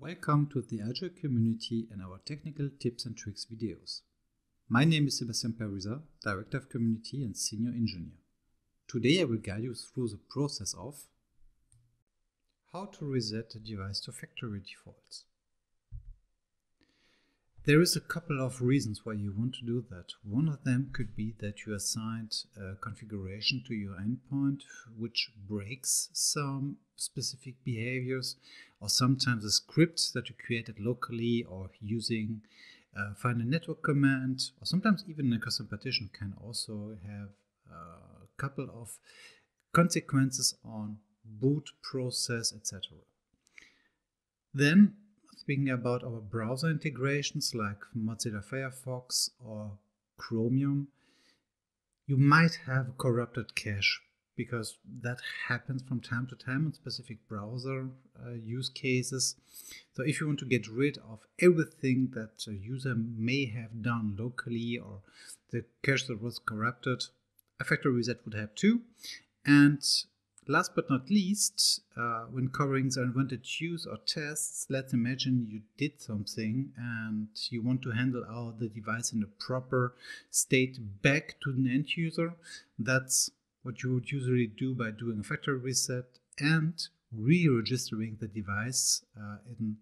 Welcome to the IGEL community and our technical tips and tricks videos. My name is Sebastian Perusat, Director of Community and Senior Engineer. Today I will guide you through the process of how to reset a device to factory defaults. There is a couple of reasons why you want to do that. One of them could be that you assigned a configuration to your endpoint which breaks some specific behaviors or sometimes a script that you created locally or using uh, find a network command or sometimes even a custom partition can also have a couple of consequences on boot process etc. Then speaking about our browser integrations like Mozilla Firefox or Chromium, you might have corrupted cache because that happens from time to time in specific browser uh, use cases. So if you want to get rid of everything that a user may have done locally or the cache that was corrupted, a factory reset would help too. And Last but not least, uh, when covering the unwanted use or tests, let's imagine you did something and you want to handle out the device in a proper state back to the end user. That's what you would usually do by doing a factory reset and re-registering the device uh, in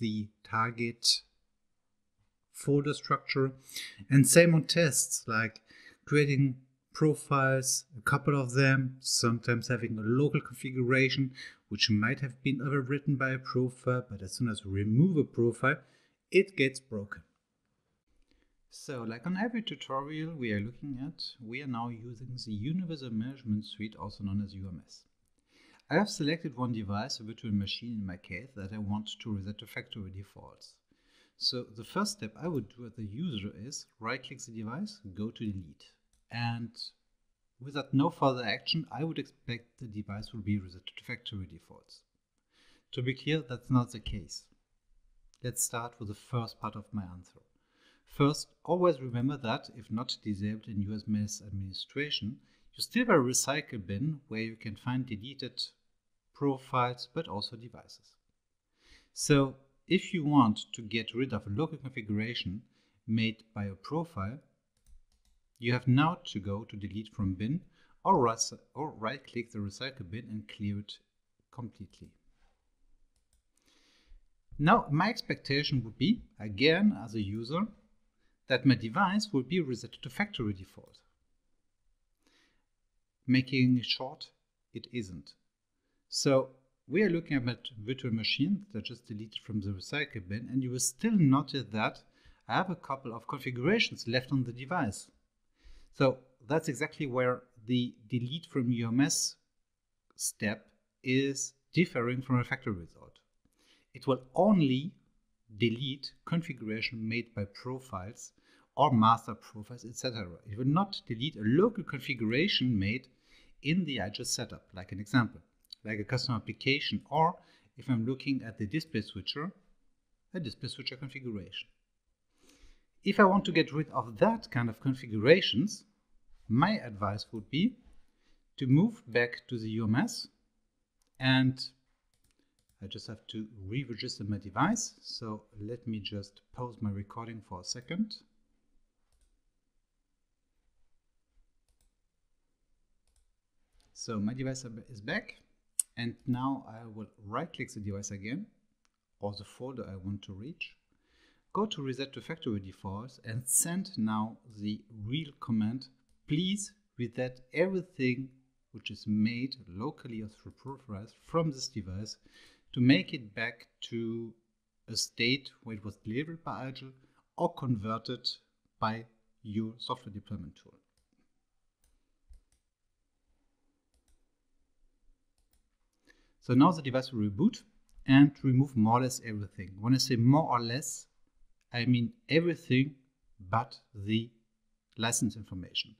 the target folder structure. And same on tests, like creating profiles, a couple of them, sometimes having a local configuration which might have been overwritten by a profile, but as soon as we remove a profile, it gets broken. So, like on every tutorial we are looking at, we are now using the Universal Management Suite, also known as UMS. I have selected one device, a virtual machine in my case, that I want to reset to factory defaults. So the first step I would do as a user is right-click the device, go to delete and without no further action, I would expect the device will be reset to factory defaults. To be clear, that's not the case. Let's start with the first part of my answer. First, always remember that, if not disabled in UMS administration, you still have a recycle bin where you can find deleted profiles but also devices. So, if you want to get rid of a local configuration made by a profile, you have now to go to delete from bin or or right click the recycle bin and clear it completely. Now my expectation would be, again as a user, that my device will be reset to factory default. Making it short, it isn't. So we are looking at my virtual machine that just deleted from the recycle bin and you will still notice that I have a couple of configurations left on the device. So that's exactly where the delete from UMS step is differing from a factory result. It will only delete configuration made by profiles or master profiles, etc. It will not delete a local configuration made in the IGEL setup, like an example, like a custom application, or if I'm looking at the display switcher, a display switcher configuration. If I want to get rid of that kind of configurations, my advice would be to move back to the UMS and I just have to re-register my device. So let me just pause my recording for a second. So my device is back and now I will right click the device again or the folder I want to reach go to reset to factory defaults and send now the real command. Please reset everything which is made locally or through profiles from this device to make it back to a state where it was delivered by IGEL or converted by your software deployment tool. So now the device will reboot and remove more or less everything. When I say more or less, I mean everything but the license information.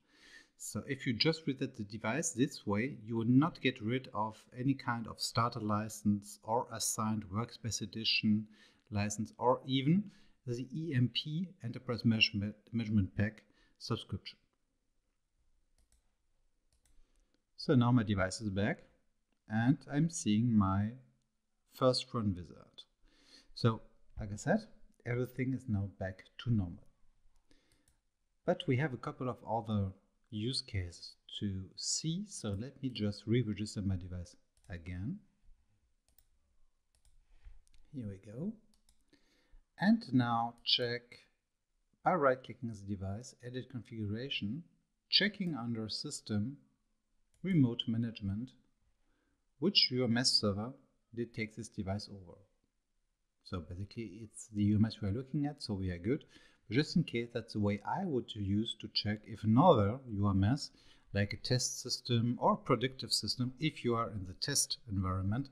So if you just reset the device this way, you will not get rid of any kind of starter license or assigned workspace edition license or even the EMP Enterprise Management, Pack subscription. So now my device is back and I'm seeing my first run wizard. So, like I said, everything is now back to normal. But we have a couple of other use case to see, so let me just re-register my device again. Here we go. And now check by right-clicking this device, edit configuration, checking under system, remote management, which UMS server did take this device over. So basically it's the UMS we are looking at, so we are good. Just in case, that's the way I would use to check if another UMS, like a test system or predictive system, if you are in the test environment,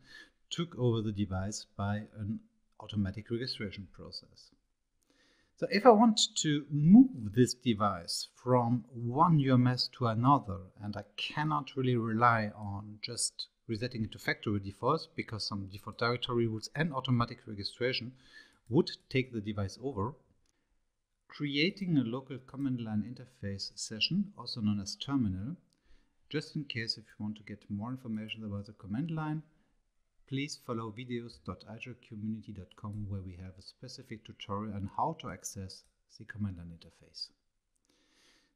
took over the device by an automatic registration process. So if I want to move this device from one UMS to another, and I cannot really rely on just resetting it to factory defaults because some default directory rules and automatic registration would take the device over, creating a local command line interface session, also known as terminal, just in case if you want to get more information about the command line, please follow videos.igelcommunity.com where we have a specific tutorial on how to access the command line interface.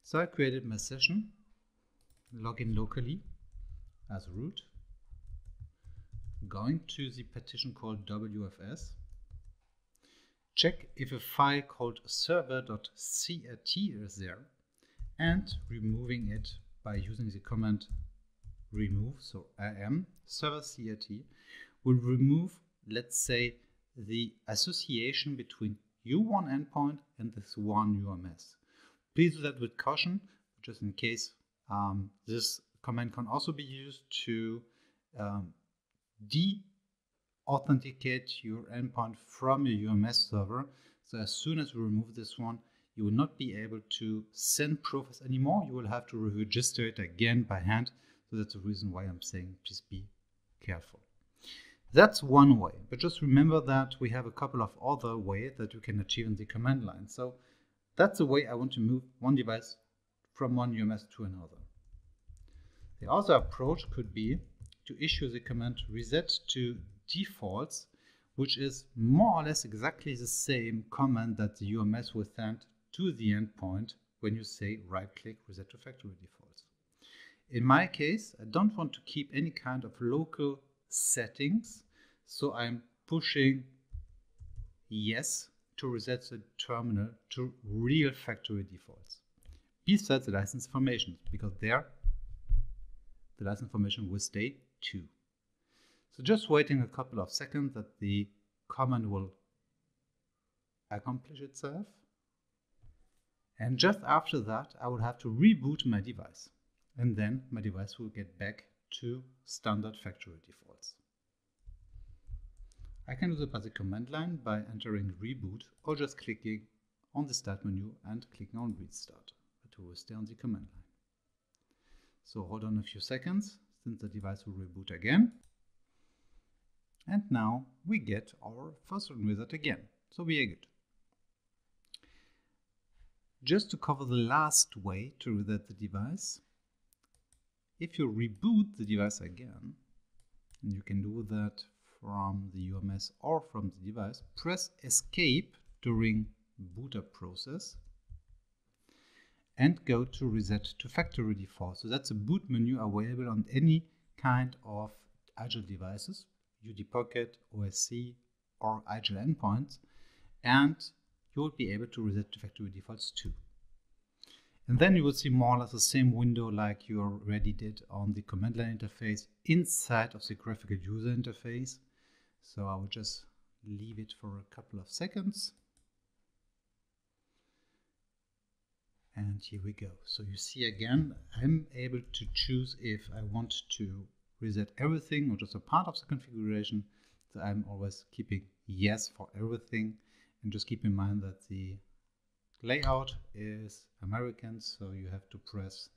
So I created my session, login locally as root, going to the partition called WFS, check if a file called server.crt is there, and removing it by using the command remove, so rm server crt will remove, let's say, the association between U1 endpoint and this one UMS. Please do that with caution, just in case um, this command can also be used to um, de-authenticate your endpoint from your UMS server. So as soon as we remove this one, you will not be able to send profiles anymore. You will have to register it again by hand. So that's the reason why I'm saying just be careful. That's one way, but just remember that we have a couple of other ways that you can achieve in the command line. So that's the way I want to move one device from one UMS to another. The other approach could be to issue the command reset to defaults, which is more or less exactly the same command that the UMS will send to the endpoint when you say right click reset to factory defaults. In my case, I don't want to keep any kind of local settings. So I'm pushing yes to reset the terminal to real factory defaults. Besides the license information, because there the license information will stay too. So just waiting a couple of seconds that the command will accomplish itself. And just after that, I will have to reboot my device. And then my device will get back to standard factory defaults. I can do the basic command line by entering reboot or just clicking on the start menu and clicking on restart, but we will stay on the command line. So hold on a few seconds since the device will reboot again. And now we get our first run wizard again, so we are good. Just to cover the last way to reset the device, if you reboot the device again, and you can do that from the UMS or from the device, press escape during boot up process and go to reset to factory default. So that's a boot menu available on any kind of IGEL devices, UD Pocket, OSC, or IGEL endpoints, and you will be able to reset to factory defaults too. And then you will see more or less the same window like you already did on the command line interface inside of the graphical user interface. So I will just leave it for a couple of seconds. And here we go. So you see again, I'm able to choose if I want to reset everything or just a part of the configuration. So I'm always keeping yes for everything. And just keep in mind that the layout is American, so you have to press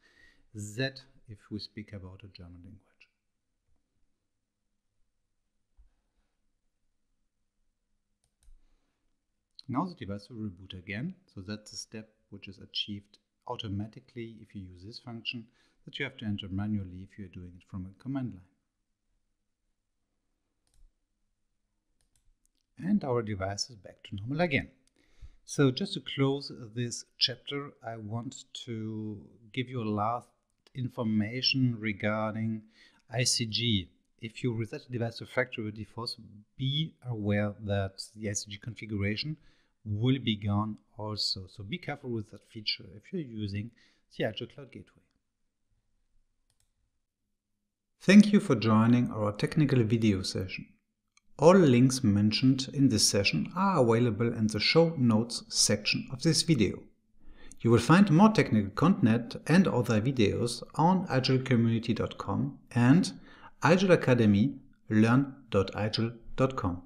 Z if we speak about a German language. Now the device will reboot again, so that's a step which is achieved automatically if you use this function that you have to enter manually if you're doing it from a command line. and our device is back to normal again. So just to close this chapter, I want to give you a last information regarding ICG. If you reset the device to factory defaults, be aware that the ICG configuration will be gone also. So be careful with that feature if you're using the IGEL Cloud Gateway. Thank you for joining our technical video session. All links mentioned in this session are available in the show notes section of this video. You will find more technical content and other videos on igelcommunity.com and IGEL Academy learn.igel.com.